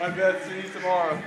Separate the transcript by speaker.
Speaker 1: I bet. See you tomorrow.